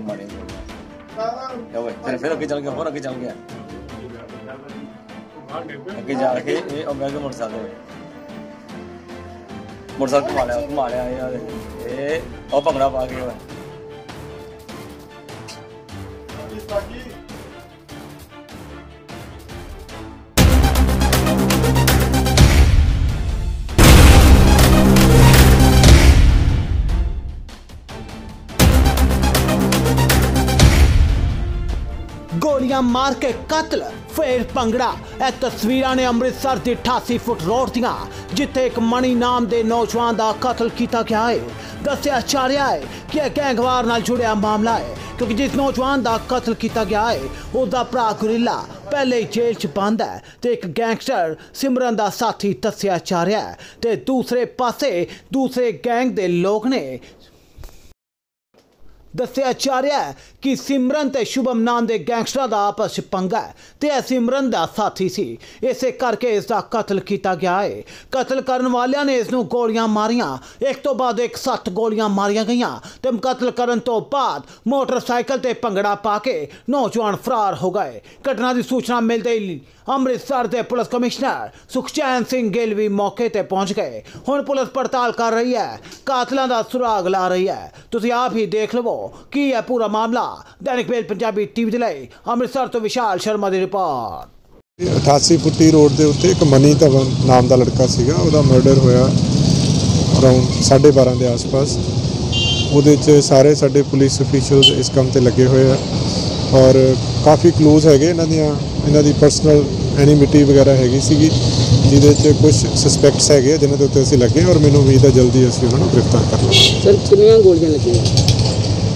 वो मरेंगे हाँ। फिर अगे चल गया और अगे चल गया अगे जाके ये और मोटरसाइकिल मोटरसाइकिल घुमा लिया घुमा लिया यार भंगड़ा पा गया ਗੋਲੀਆਂ ਮਾਰ ਕੇ ਕਤਲ, ਫੇਰ ਭੰਗੜਾ। ਇਹ ਤਸਵੀਰਾਂ ਨੇ ਅੰਮ੍ਰਿਤਸਰ ਦੀ 88 ਫੁੱਟ ਰੋਡ ਦੀਆਂ, ਜਿੱਥੇ ਇੱਕ ਮਣੀ ਨਾਮ ਦੇ ਨੌਜਵਾਨ ਦਾ ਕਤਲ ਕੀਤਾ ਗਿਆ ਹੈ। ਦੱਸਿਆ ਜਾ ਰਿਹਾ ਹੈ ਕਿ ਇਹ ਗੈਂਗਵਾਰ ਨਾਲ ਜੁੜਿਆ ਮਾਮਲਾ ਹੈ, ਕਿਉਂਕਿ ਜਿਸ ਨੌਜਵਾਨ ਦਾ ਕਤਲ ਕੀਤਾ ਗਿਆ ਹੈ, ਉਹਦਾ ਭਰਾ ਗੁਰਿੱਲਾ ਪਹਿਲੇ ਜੇਲ੍ਹ 'ਚ ਬੰਦ ਹੈ ਤੇ ਇੱਕ ਗੈਂਗਸਟਰ ਸਿਮਰਨ ਦਾ ਸਾਥੀ ਦੱਸਿਆ ਜਾ ਰਿਹਾ ਹੈ ਤੇ ਦੂਸਰੇ ਪਾਸੇ ਦੂਸਰੇ ਗੈਂਗ ਦੇ ਲੋਕ ਨੇ ਦੱਸਿਆ ਜਾ ਰਿਹਾ ਹੈ ਕਿ ਸਿਮਰਨ ਤੇ ਸ਼ੁਭਮ ਨਾਮ ਦੇ ਗੈਂਗਸਟਰਾਂ ਦਾ ਆਪਸ ਵਿੱਚ ਪੰਗਾ ਹੈ ਤੇ ਇਹ ਸਿਮਰਨ ਦਾ ਸਾਥੀ ਸੀ। ਇਸੇ ਕਰਕੇ ਇਸ ਦਾ ਕਤਲ ਕੀਤਾ ਗਿਆ ਹੈ। ਕਤਲ ਕਰਨ ਵਾਲਿਆਂ ਨੇ ਇਸ ਨੂੰ ਗੋਲੀਆਂ ਮਾਰੀਆਂ। ਇੱਕ ਤੋਂ ਬਾਅਦ ਇੱਕ ਸੱਤ ਗੋਲੀਆਂ ਮਾਰੀਆਂ ਗਈਆਂ ਤੇ ਕਤਲ ਕਰਨ ਤੋਂ ਬਾਅਦ ਮੋਟਰਸਾਈਕਲ ਤੇ ਭੰਗੜਾ ਪਾ ਕੇ ਨੌਜਵਾਨ ਫਰਾਰ ਹੋ ਗਏ। ਘਟਨਾ ਦੀ ਸੂਚਨਾ ਮਿਲਦੇ ਹੀ ਅੰਮ੍ਰਿਤਸਰ ਦੇ ਪੁਲਿਸ ਕਮਿਸ਼ਨਰ ਸੁਖਚੈਨ ਸਿੰਘ ਗਿੱਲ ਵੀ ਮੌਕੇ ਤੇ ਪਹੁੰਚ ਗਏ। ਹੁਣ ਪੁਲਿਸ ਪੜਤਾਲ ਕਰ ਰਹੀ ਹੈ। ਕਾਤਲਾਂ ਦਾ ਸੁਰਾਗ ਲਾ ਰਹੀ ਹੈ। ਤੁਸੀਂ ਆਪ ਹੀ ਦੇਖ ਲਵੋ ਕੀ ਹੈ ਪੂਰਾ ਮਾਮਲਾ? ਦੈਨਿਕ ਮੇਲ ਪੰਜਾਬੀ ਟੀਵੀ ਦੇ ਲਈ ਅੰਮ੍ਰਿਤਸਰ ਤੋਂ ਵਿਸ਼ਾਲ ਸ਼ਰਮਾ ਦੀ ਰਿਪੋਰਟ। 88 ਫੁੱਟੀ ਰੋਡ ਦੇ ਉੱਤੇ ਇੱਕ ਮਨੀ ਧਵਨ ਨਾਮ ਦਾ ਲੜਕਾ ਸੀਗਾ ਉਹਦਾ ਮਰਡਰ ਹੋਇਆ ਅਰਾਊਂਡ 12:30 ਦੇ ਆਸ-ਪਾਸ। ਉਹਦੇ 'ਚ ਸਾਰੇ ਸਾਡੇ ਪੁਲਿਸ ਅਫੀਸ਼ੀਅਲਸ ਇਸ ਕੰਮ ਤੇ ਲੱਗੇ ਹੋਏ ਆ ਔਰ ਕਾਫੀ ਕਲੋਜ਼ ਹੈਗੇ ਇਹਨਾਂ ਦੀਆਂ ਇਹਨਾਂ ਦੀ ਪਰਸਨਲ ਐਨੀਮਿਟੀ ਵਗੈਰਾ ਹੈਗੀ ਸੀਗੀ ਜਿਹਦੇ 'ਚ ਕੁਝ ਸਸਪੈਕਟਸ ਹੈਗੇ ਜਿਨ੍ਹਾਂ ਦੇ ਉੱਤੇ ਅਸੀਂ ਲੱਗੇ ਔਰ ਮੈਨੂੰ ਉਮੀਦ ਹੈ ਜਲਦੀ ਅਸੀਂ ਉਹਨਾਂ ਨੂੰ ਗ੍ਰਿਫਤਾਰ ਕਰ ਲਵਾਂਗੇ। ਸਰ ਕਿੰਨੀਆਂ ਗੋਲੀਆਂ ਲੱਗੀਆਂ?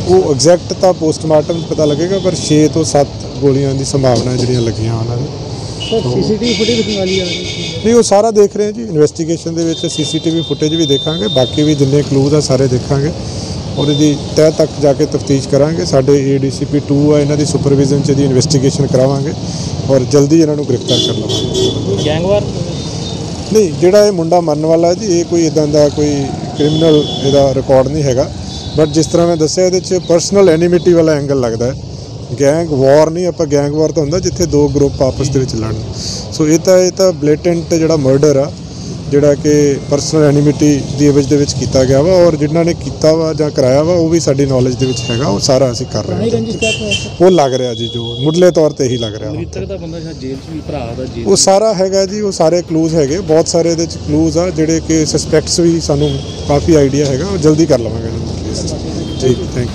ਉਹ ਐਗਜ਼ੈਕਟ ਤਾਂ ਪੋਸਟਮਾਰਟਮ ਪਤਾ ਲੱਗੇਗਾ ਪਰ 6 ਤੋਂ 7 ਗੋਲੀਆਂ ਦੀ ਸੰਭਾਵਨਾ ਜਿਹੜੀਆਂ ਲੱਗੀਆਂ ਉਹਨਾਂ ਨੂੰ। ਸਰ ਸੀਸੀਟੀਵੀ ਫੁਟੇਜ ਵਾਲੀ ਆ ਰਹੀ ਨਹੀਂ ਉਹ ਸਾਰਾ ਦੇਖ ਰਹੇ ਹਾਂ ਜੀ। ਇਨਵੈਸਟੀਗੇਸ਼ਨ ਦੇ ਵਿੱਚ ਸੀਸੀਟੀਵੀ ਫੁਟੇਜ ਵੀ ਦੇਖਾਂਗੇ। ਬਾਕੀ ਵੀ ਜਿੰਨੇ ਕਲੂਜ਼ ਆ ਸਾਰੇ ਦੇਖਾਂਗੇ। ਔਰ ਇਹਦੀ ਤਹਿ ਤੱਕ ਜਾ ਕੇ ਤਫਤੀਸ਼ ਕਰਾਂਗੇ। ਸਾਡੇ ਏਡੀਸੀਪੀ 2 ਆ ਇਹਨਾਂ ਦੀ ਸੁਪਰਵਿਜ਼ਨ 'ਚ ਇਹਦੀ ਇਨਵੈਸਟੀਗੇਸ਼ਨ ਕਰਾਵਾਂਗੇ। ਔਰ ਜਲਦੀ ਇਹਨਾਂ ਨੂੰ ਗ੍ਰਿਫਤਾਰ ਕਰ ਲਵਾਂਗੇ। ਗੈਂਗਵਾਰ? ਨਹੀਂ ਜਿਹੜਾ ਇਹ ਮੁੰਡਾ ਮਰਨ ਵਾਲਾ ਹੈ ਜੀ ਇਹ ਕੋਈ ਇਦਾਂ ਦਾ ਕੋਈ ਕ੍ਰਿਮੀਨਲ ਇਹਦਾ ਰਿਕਾਰਡ ਨਹੀਂ ਹੈਗਾ। ਬਟ ਜਿਸ ਤਰ੍ਹਾਂ ਮੈਂ ਦੱਸਿਆ ਇਹਦੇ 'ਚ ਪਰਸਨਲ ਐਨੀਮਿਟੀ ਵਾਲਾ ਐਂਗਲ ਲੱਗਦਾ ਹੈ ਗੈਂਗ ਵਾਰ ਨਹੀਂ ਆਪਾਂ ਗੈਂਗ ਵਾਰ ਤਾਂ ਹੁੰਦਾ ਜਿੱਥੇ ਦੋ ਗਰੁੱਪ ਆਪਸ ਦੇ ਵਿੱਚ ਲੜਨ ਸੋ ਇਹ ਤਾਂ ਇਹ ਤਾਂ ਬਲੇਟੈਂਟ ਜਿਹੜਾ ਮਰਡਰ ਆ ਜਿਹੜਾ ਕਿ ਪਰਸਨਲ ਐਨੀਮਿਟੀ ਦੀ ਐਵਜ ਦੇ ਵਿੱਚ ਕੀਤਾ ਗਿਆ ਵਾ ਔਰ ਜਿਨ੍ਹਾਂ ਨੇ ਕੀਤਾ ਵਾ ਜਾਂ ਕਰਾਇਆ ਵਾ ਉਹ ਵੀ ਸਾਡੀ ਨੌਲੇਜ ਦੇ ਵਿੱਚ ਹੈਗਾ ਉਹ ਸਾਰਾ ਅਸੀਂ ਕਰ ਰਹੇ ਹਾਂ ਉਹ ਲੱਗ ਰਿਹਾ ਜੀ ਜੋ ਮੁੱਢਲੇ ਤੌਰ ਤੇ ਇਹੀ ਲੱਗ ਰਿਹਾ ਵਾ ਮ੍ਰਿਤਕ ਦਾ ਬੰਦਾ ਸ਼ਾਇਦ ਜੇਲ੍ਹ 'ਚ ਵੀ ਭਰਾ ਦਾ ਜੇਲ੍ਹ ਉਹ ਸਾਰਾ ਹੈਗਾ ਜੀ ਉਹ ਸਾਰੇ ਕਲੂਜ਼ ਹੈਗੇ ਬਹੁਤ ਸਾਰੇ ਇਹਦੇ ਚ ਕਲੂਜ਼ ਆ ਜਿਹੜੇ ਕਿ ਸਸਪੈਕਟਸ ਵੀ ਸਾਨੂੰ ਕਾਫੀ ਆਈਡੀਆ ਹੈਗਾ ਉਹ ਜਲਦੀ ਕਰ ਲਵਾਂਗੇ ਇਹਨਾਂ ਨੂੰ case। ਠੀਕ ਥੈਂਕ